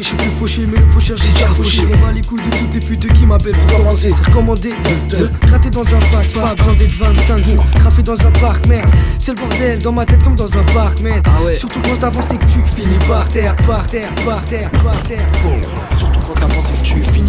je suis plus fauché, mais le faucheur j'ai déjà fauché. On va les couilles de toutes les putes qui m'appellent pour commencer. C'est recommandé de gratter dans un pack, pas besoin d'être 25 jours. Craffer dans un parc, merde. C'est le bordel dans ma tête comme dans un parc, merde. Ah ouais. Surtout quand t'avances et que tu finis par terre, par terre, par terre, par terre. Surtout quand t'avances et que tu Finis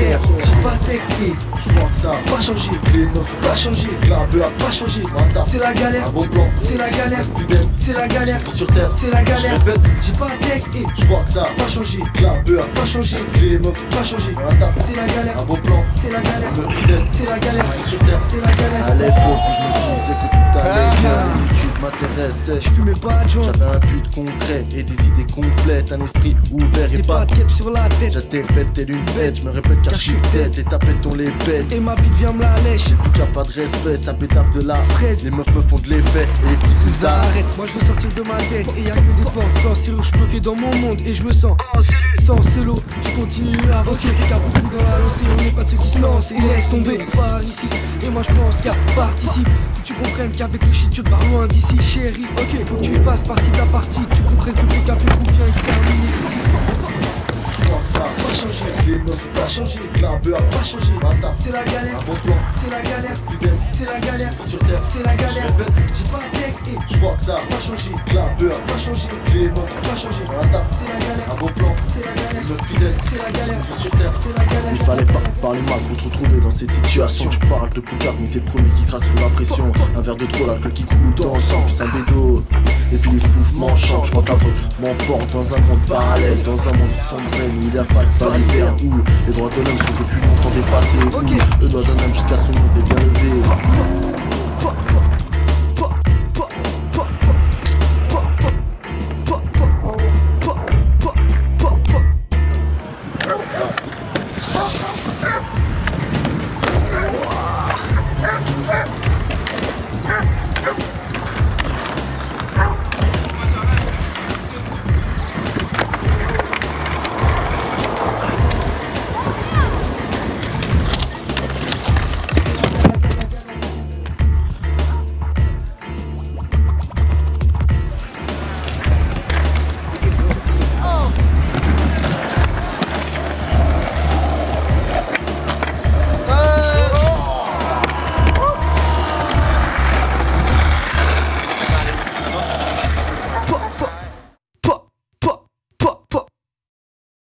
terre, j'ai pas texté, Je vois que ça pas changé, Les neufs pas changé, La pas changé. C'est la galère, Un bon plan. C'est la galère, Fidèle c'est la galère, Sur terre. C'est la galère. Répète. J'ai pas texté, Je vois que ça pas changé, La pas changé, Les meufs pas changé. C'est la galère, Un bon plan. C'est la galère, fidèle c'est la galère, Sur terre. C'est la galère. À l'époque où je me disais que tout allait bien Les études Je fumais pas de joint, J'avais un but concret et des idées complètes. Un esprit ouvert et et pas pas de cap sur la tête. J'étais bête telle une bête, je me répète car je suis tête, les tapettes on les bête. Et ma bite vient me la lèche. Tout cas pas de respect, ça pétave de la Fraise. Les meufs me font de l'effet. Et les filles nous Ça. Arrêtent. arrête, moi je veux sortir de ma tête. Et y a que des portes sans cellule, je suis bloqué dans mon monde. Et je me sens sans cellule Je continue à avancer, les beaucoup dans la lancée. On n'est pas de ceux qui se lancent. Et laissent tomber. Par ici. Et moi je pense qu'à participe Faut que tu comprennes qu'avec le shit tu te barres loin d'ici Ok, faut que tu fasses partie de la partie. Tu comprennes que plus vient exterminer Je crois que ça Pas changé, Les meufs pas changé, la beurre pas changé Mata C'est la galère, Un bon plan. C'est la galère, Fidèle. C'est la galère. Sur terre. C'est la galère, j'ai pas texté Je vois que ça Pas changé, La beurre pas changé, Les meufs pas changé Mata C'est la galère, Un bon plan. C'est la galère. Les meufs fidèles C'est la galère, Sur terre. C'est la galère. Il fallait pas parler mal pour te retrouver dans cette situation. Tu parles de poucave mais t'es le premier qui craque sous la pression. Un verre de trop, l'alcool qui coule dans le sang, puis un bédo Et puis les floufs m'enchantent, je crois que la drogue m'emporte dans un monde parallèle. Dans un monde sombre où il n'y a pas de barrière. Où les droits de l'homme sont depuis longtemps dépassés. Où le doigt d'un homme jusqu'à son nom est bien Sir!